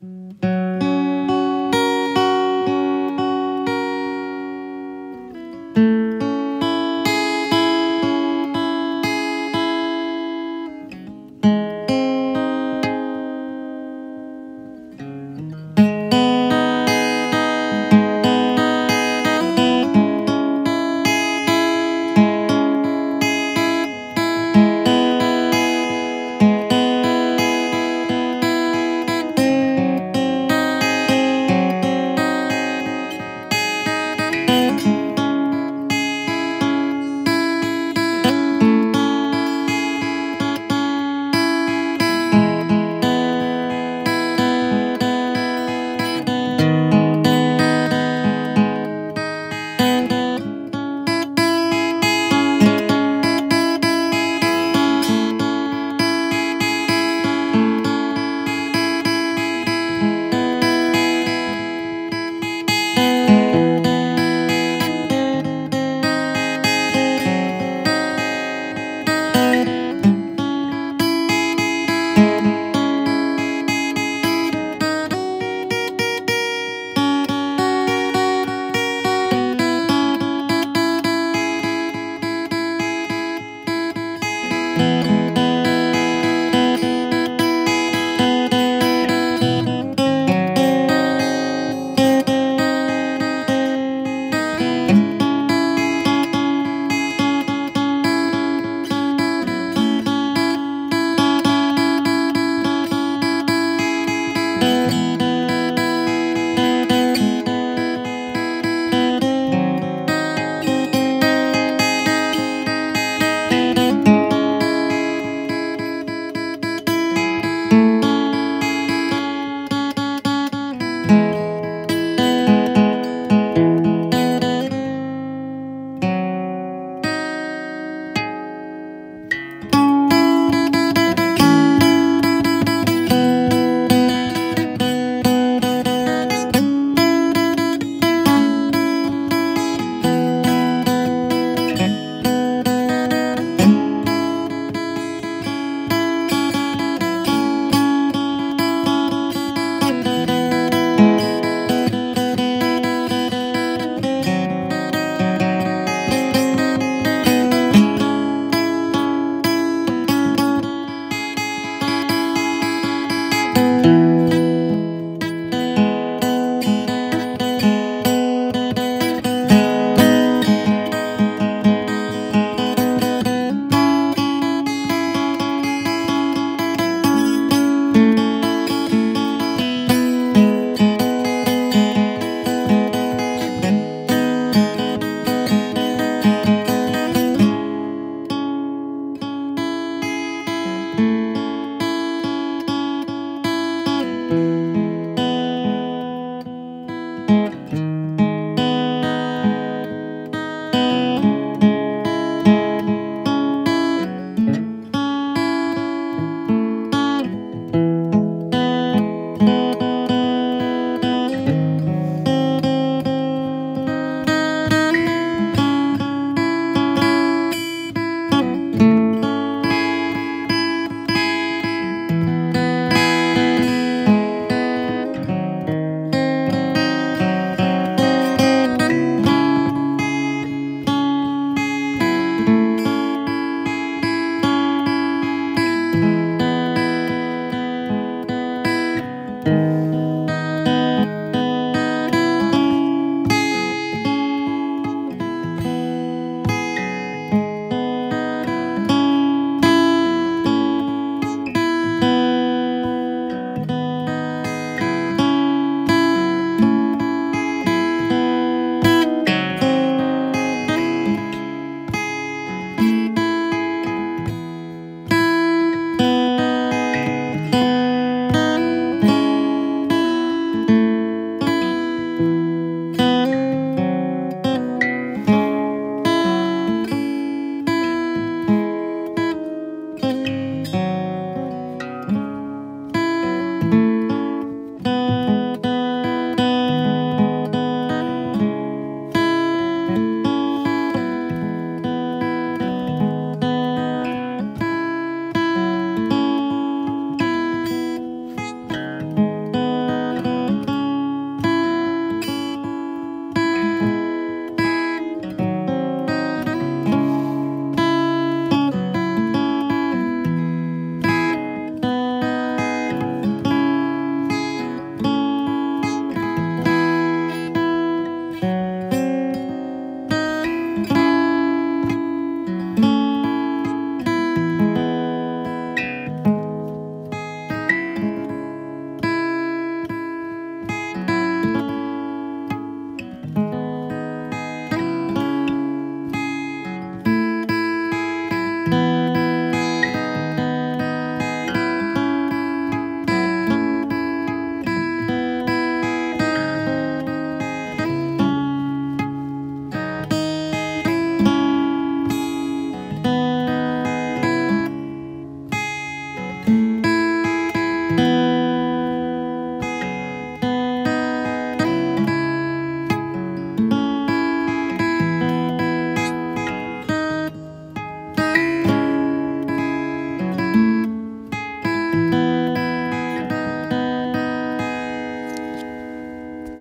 Bye.